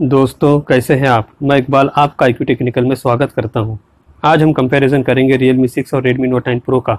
दोस्तों, कैसे हैं आप? मैं इकबाल, आपका आई टेक्निकल में स्वागत करता हूँ। आज हम कंपैरिजन करेंगे Realme 6 और रेडमी नोट नाइन प्रो का,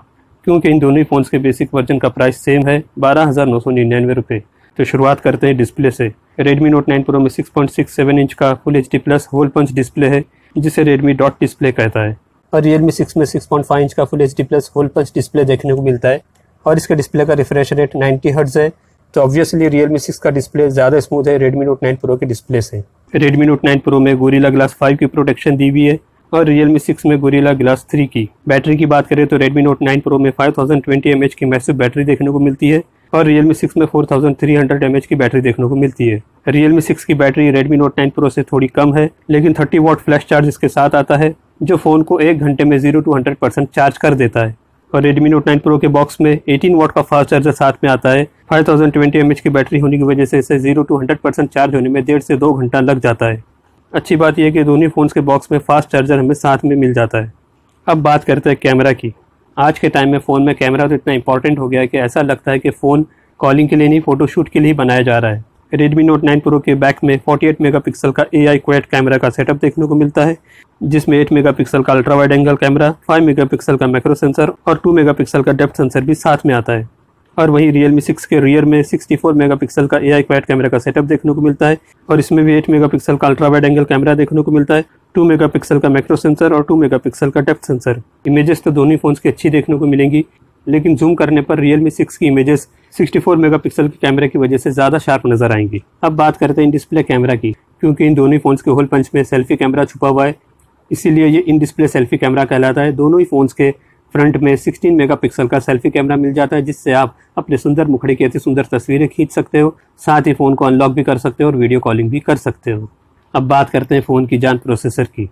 क्योंकि इन दोनों ही फ़ोन्स के बेसिक वर्जन का प्राइस सेम है, बारह हज़ार नौ सौ निन्यानवे रुपये तो शुरुआत करते हैं डिस्प्ले से। रेडमी नोट नाइन प्रो में 6.67 इंच का full H D plus hole punch display है, जिसे रेडमी डॉट डिस्प्ले कहता है। और Realme 6 में 6.5 इंच का full H D plus hole punch display देखने को मिलता है। और इसके डिस्प्ले का रिफ्रेश रेट 90 हर्ट्ज है तो ऑब्वियसली Realme 6 का डिस्प्ले ज़्यादा स्मूथ है रेडमी नोट नाइन प्रो के डिस्प्ले से रेडमी नोट नाइन प्रो में गोरीला ग्लास फाइव की प्रोटेक्शन दी हुई है और Realme 6 में गोरीला ग्लास थ्री की। बैटरी की बात करें तो रेडमी नोट नाइन प्रो में five thousand twenty M H की मैसिव बैटरी देखने को मिलती है और Realme 6 में four thousand three hundred M H की बैटरी देखने को मिलती है। Realme 6 की battery Redmi Note nine Pro से थोड़ी कम है, लेकिन 30 वॉट फ्लैश चार्ज इसके साथ आता है, जो फ़ोन को एक घंटे में zero to hundred percent charge कर देता है। और रेडमी नोट नाइन प्रो के बॉक्स में 18 वॉट का फास्ट चार्जर साथ में आता है 5020 mAh की बैटरी होने की वजह से इसे zero to hundred percent charge होने में डेढ़ से दो घंटा लग जाता है। अच्छी बात यह कि दोनों फ़ोन्स के बॉक्स में फास्ट चार्जर हमें साथ में मिल जाता है। अब बात करते हैं कैमरा की। आज के टाइम में फ़ोन में कैमरा तो इतना इंपॉर्टेंट हो गया है कि ऐसा लगता है कि फ़ोन कॉलिंग के लिए नहीं फ़ोटोशूट के लिए बनाया जा रहा है। Redmi Note 9 Pro के बैक में 48 मेगापिक्सल का ए आई क्वेट कैमरा का सेटअप देखने को मिलता है, जिसमें 8 मेगापिक्सल का ultra wide angle camera 5 megapixel का मैक्रो सेंसर और 2 मेगापिक्सल का डेप्थ सेंसर भी साथ में आता है। और वही Realme 6 के रियर में 64 मेगापिक्सल का AI क्वाड कैमरा का सेटअप देखने को मिलता है। और इसमें भी 8 मेगापिक्सल का अल्ट्रा वाइड एंगल कैमरा देखने को मिलता है। 2 मेगापिक्सल का मैक्रो सेंसर और 2 मेगापिक्सल का डेप्थ सेंसर इमेजेस तो दोनों फोन्स की अच्छी देखने को मिलेंगी। लेकिन जूम करने पर Realme 6 की इमेजेस 64 मेगापिक्सल के कैमरे की वजह से ज़्यादा शार्प नज़र आएँगी। अब बात करते हैं इन डिस्प्ले कैमरा की, क्योंकि इन दोनों फोन्स के होल पंच में सेल्फी कैमरा छुपा हुआ है। इसीलिए ये इन डिस्प्ले सेल्फी कैमरा कहलाता है। दोनों ही फ़ोन्स के फ्रंट में 16 मेगापिक्सल का सेल्फी कैमरा मिल जाता है, जिससे आप अपने सुंदर मुखड़े की अति सुंदर तस्वीरें खींच सकते हो, साथ ही फ़ोन को अनलॉक भी कर सकते हो और वीडियो कॉलिंग भी कर सकते हो। अब बात करते हैं फ़ोन की जान प्रोसेसर की।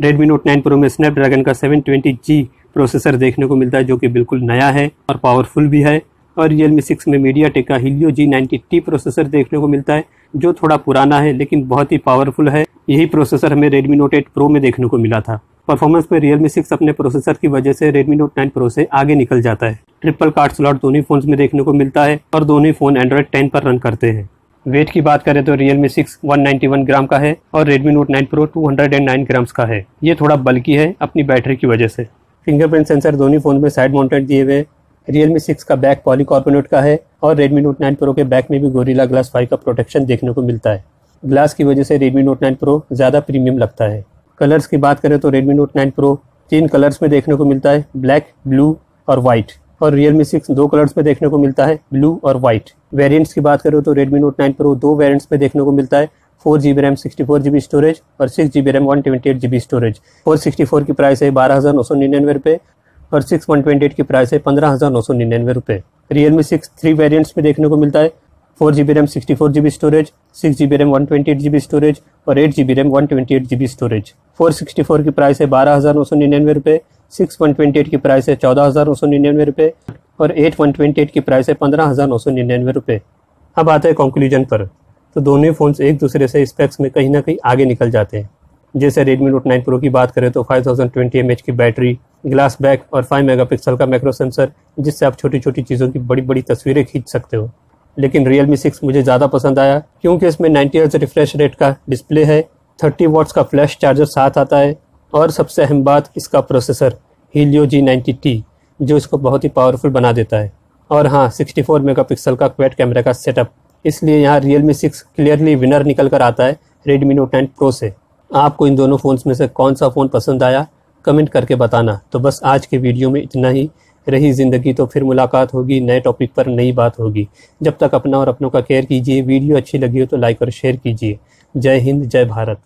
Redmi Note 9 Pro में स्नैपड्रैगन का 720G प्रोसेसर देखने को मिलता है, जो कि बिल्कुल नया है और पावरफुल भी है। और Realme 6 में मीडिया टेक का Helio G90T प्रोसेसर देखने को मिलता है, जो थोड़ा पुराना है, लेकिन बहुत ही पावरफुल है। यही प्रोसेसर हमें Redmi Note 8 Pro में देखने को मिला था। परफॉर्मेंस में रियल मी सिक्स अपने प्रोसेसर की वजह से रेडमी नोट नाइन प्रो से आगे निकल जाता है। ट्रिपल कार्ड स्लॉट दोनों ही फ़ोन में देखने को मिलता है और दोनों ही फ़ोन एंड्रॉइड टेन पर रन करते हैं। वेट की बात करें तो Realme 6 191 ग्राम का है और Redmi Note 9 Pro 209 ग्राम्स का है। ये थोड़ा बल्कि है अपनी बैटरी की वजह से। फिंगरप्रिंट सेंसर दोनों फ़ोन में साइड माउंटेड दिए हुए Realme 6 का बैक पॉलीकार्बोनेट का है और रेडमी नोट नाइन प्रो के बैक में भी गोरिल्ला ग्लास फाइव का प्रोटेक्शन देखने को मिलता है। ग्लास की वजह से रेडमी नोट नाइन प्रो ज़्यादा प्रीमियम लगता है। कलर्स की बात करें तो रेडमी नोट नाइन प्रो तीन कलर्स में देखने को मिलता है ब्लैक ब्लू और वाइट और Realme 6 दो कलर्स में देखने को मिलता है ब्लू और वाइट वेरिएंट्स की बात करें तो Redmi Note 9 Pro दो वेरिएंट्स में देखने को मिलता है four G B RAM sixty four G B storage और six G B RAM one twenty eight G B storage four sixty four की प्राइस है बारह हज़ार नौ सौ निन्यानवे रुपये और सिक्स वन ट्वेंटी एट की प्राइस है पंद्रह हज़ार नौ सौ निन्यानवे रुपये रियलमी सिक्स थ्री वेरियंट्स में देखने को मिलता है four G B RAM, sixty four G B storage, six G B RAM, one twenty eight G B storage और eight G B RAM, one twenty eight G B storage. Four sixty four की price है बारह हज़ार नौ सौ निन्यानवे रुपये six one twenty eight की प्राइस है चौदह हज़ार नौ सौ निन्यानवे रुपये और एट वन ट्वेंटी एट की प्राइस है पंद्रह हज़ार नौ सौ निन्यानवे रुपये अब आते हैं कंक्लूजन पर। तो दोनों ही फ़ोन्स एक दूसरे से स्पेक्स में कहीं ना कहीं आगे निकल जाते हैं। जैसे Redmi Note 9 Pro की बात करें तो 5020 mAh की बैटरी ग्लास बैक और 5 मेगापिक्सल का मैक्रो सेंसर जिससे आप छोटी छोटी चीज़ों की बड़ी बड़ी तस्वीरें खींच सकते हो। लेकिन Realme 6 मुझे ज़्यादा पसंद आया, क्योंकि इसमें 90 हर्ट्ज रिफ्रेश रेट का डिस्प्ले है 30 वॉट्स का फ्लैश चार्जर साथ आता है, और सबसे अहम बात इसका प्रोसेसर Helio G90T जो इसको बहुत ही पावरफुल बना देता है। और हाँ 64 मेगापिक्सल का क्वेट कैमरा का सेटअप इसलिए यहाँ Realme 6 क्लियरली विनर निकल कर आता है Redmi Note 9 Pro से। आपको इन दोनों फ़ोन्स में से कौन सा फ़ोन पसंद आया कमेंट करके बताना। तो बस आज के वीडियो में इतना ही। रही ज़िंदगी तो फिर मुलाकात होगी, नए टॉपिक पर नई बात होगी। जब तक अपना और अपनों का केयर कीजिए, वीडियो अच्छी लगी हो तो लाइक और शेयर कीजिए। जय हिंद, जय भारत।